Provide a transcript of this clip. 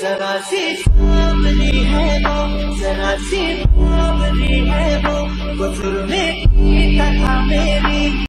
जरा सी सावली है वो जरा सी बावली है वो गुजर में की मेरा